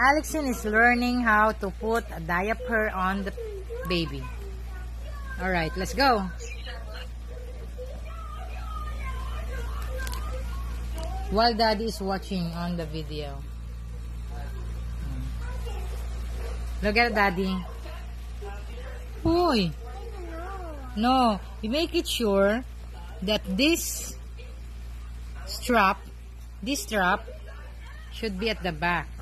Alexin is learning how to put a diaper on the baby. Alright, let's go. While daddy is watching on the video. Look at daddy. Uy. No, you make it sure that this strap, this strap should be at the back.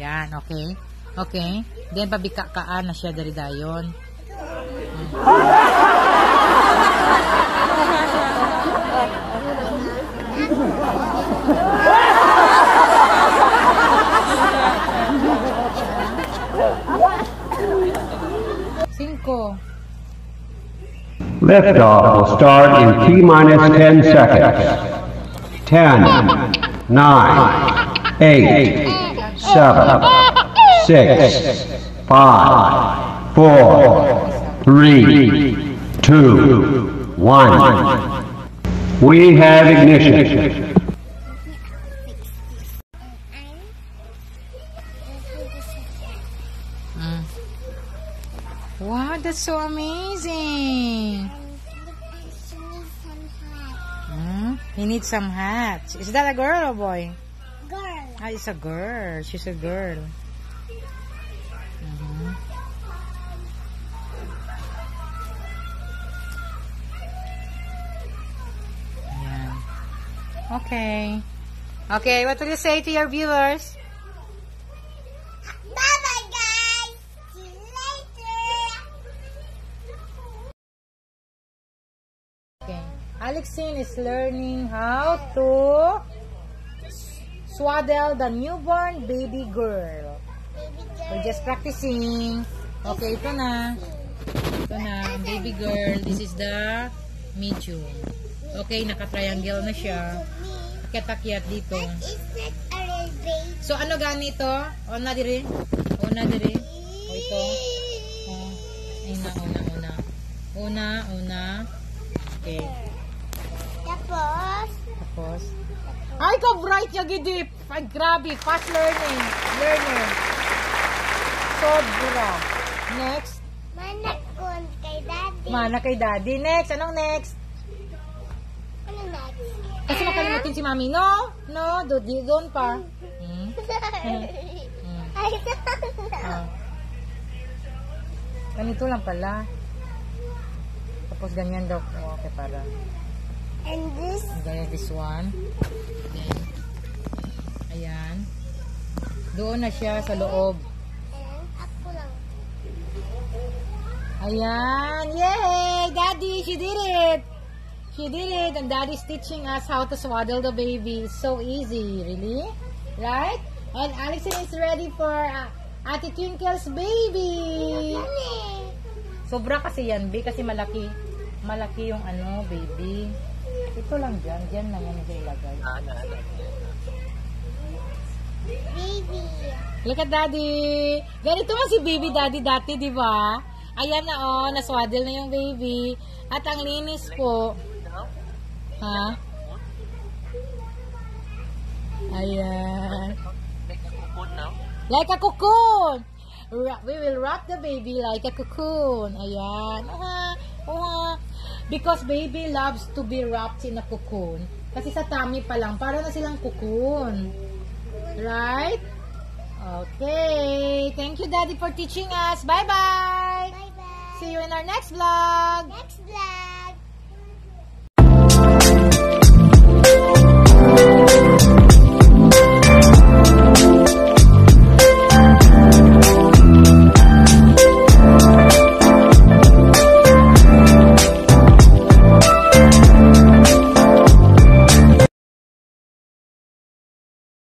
Yan, okay? Okay? Then pabika-kaan na siya dari dayon. Cinco. Liftoff will start in T minus 10 seconds. 10, 9, 8, 7, 6, 5, 4, 3, 2, 1. We have ignition. Mm. Wow, that's so amazing. Hmm? He needs some hats. Is that a girl or boy? Ah, it's a girl. She's a girl. Mhm. Ayan. Okay. Okay, what will you say to your viewers? Bye bye, guys. See you later. Okay. Alexine is learning how to swaddle the newborn baby girl. Baby girl. We're just practicing. Okay, ito na. Ito na, baby girl. This is the medium. Okay, naka-triangle na siya. Akyat-akyat dito. So, ano gani ito? O, na diri? O, na diri? O, ito? O, una, una, una. Una, una. Okay. Tapos, Tapos, ay, ka bright niya, Gidip. Ay, grabe. Fast learning. Learner. Sobra. Next. manakon kay daddy. Mana kay daddy. Next. Anong next? Ano next? Kasi makalimutin si mami. No. No. Do, di, doon pa. Hmm? Ay, Ah. Ganito lang pala. Tapos ganyan daw. Okay, para. And this, Gaya this one. Then, ayan. Doon na siya sa loob. Ayan! Yay! Daddy, she did it! She did it! And Daddy's teaching us how to swaddle the baby. It's so easy, really? Right? And Alexin is ready for uh, Ate Twinkle's baby! Sobra kasi yan, B, kasi malaki. Malaki yung ano, baby. Ito lang dyan. Dyan lang yan siya ilagay. Baby. Look at Daddy! Ganito man si baby daddy dati, di ba? Ayan na oh, naswaddle na yung baby. At ang linis po. Ha? Ayan. Like a cocoon. We will wrap the baby like a cocoon. Ayan. Oha. Oha. Because baby loves to be wrapped in a cocoon. Kasi sa tummy pa lang, para na silang cocoon. Right? Okay. Thank you, Daddy, for teaching us. Bye-bye. Bye bye. See you in our next vlog. Next vlog.